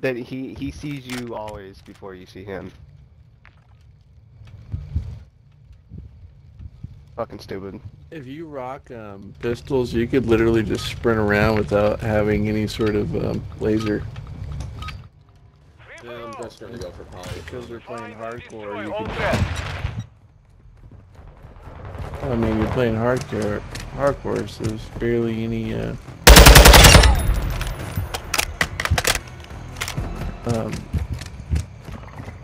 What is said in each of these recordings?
that he he sees you always before you see him. Fucking stupid. If you rock um, pistols, you could literally just sprint around without having any sort of um, laser. Yeah, I'm just gonna go for poly. Because we're playing hardcore, you All could. I mean, you're playing hardcore, hardcore, so there's barely any, uh, um,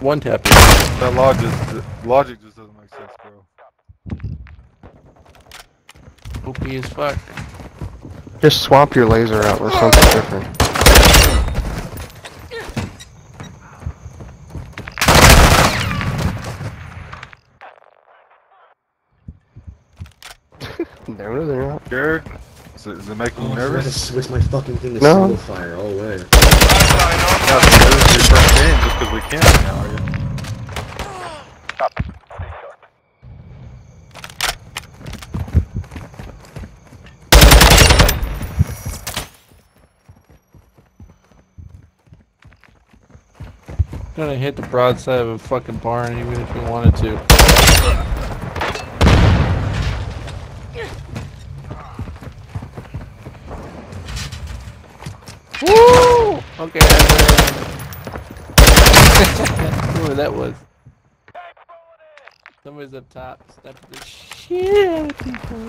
one tapping. That logic, logic just doesn't make sense, bro. OP as fuck. Just swap your laser out with something different. no, they're not. Scared? Is it, is it making Oh, you I forgot to switch my fucking thing to No. single fire all the way. Lifeline Yeah, on it's nervous your first game just because we can't now, are you? Gonna hit the broadside of a fucking barn even if you wanted to. Woo! Okay. Whoever that was. Somebody's up top. Step the shit, people.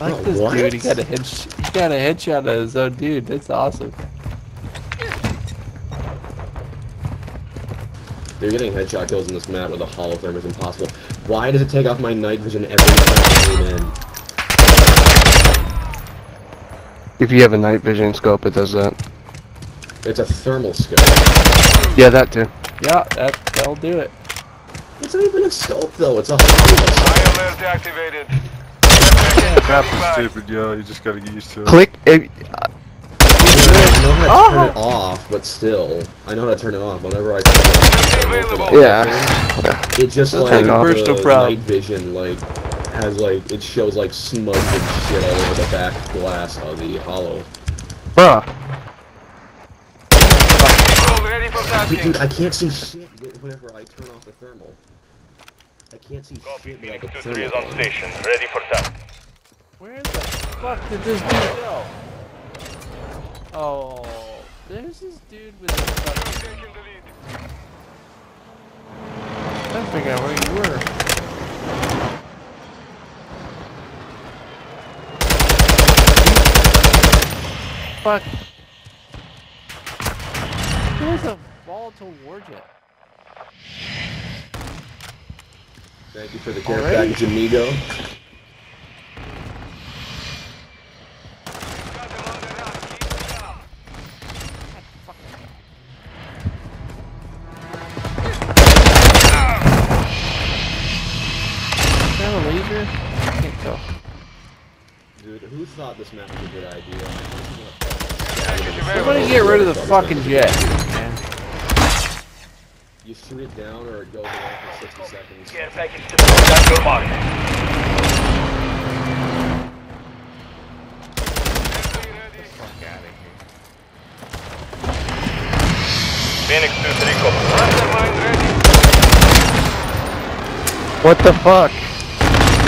I like Oh, this what? dude. He got a head. He got a headshot of his own dude. That's awesome. They're getting headshot kills in this map where the holotherm is impossible. Why does it take off my night vision every time I aim in? If you have a night vision scope, it does that. It's a thermal scope. Yeah, that too. Yeah, that that'll do it. It's not even a scope though, it's a holo. High alert activated. Crap is stupid, yo. You just gotta get used to it. Click. If, I know how to turn it ah! off, but still, I know how to turn it off. Whenever I turn it off, yeah. it just like like a personal the problem. night vision like has like it shows like smudge and shit all over the back glass of the hollow. Bruh. All Dude. I can't see shit whenever I turn off the thermal. I can't see Copy. shit without the Phoenix 2-3 is on station. Ready for task. Where the fuck did this dude go? Oh, there's this dude with the fucking. Taking. I figure out where you were. Fuck. There's a volatile warjet. Thank you for the care Already? package, amigo. Got them on the run. Keep it up. Is that a laser? I think so. Dude, who thought this map was a good idea? Somebody get rid of the fucking jet, man. You shoot it down or it goes away for 60 seconds. Care package to Got your mark. Phoenix 2-3 copy. Mastermind ready. What the fuck?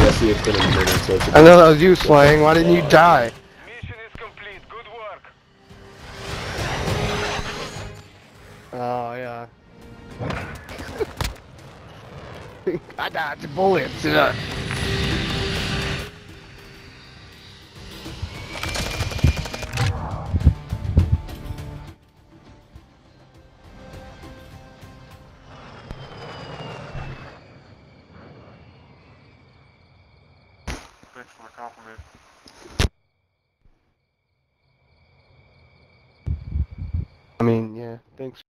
Yes, see, it's been a so it's I know that was you, Slang. Why didn't you die? Mission is complete. Good work. Oh yeah. I died dodged bullets. Yeah. Thanks for the compliment. I mean, yeah, thanks.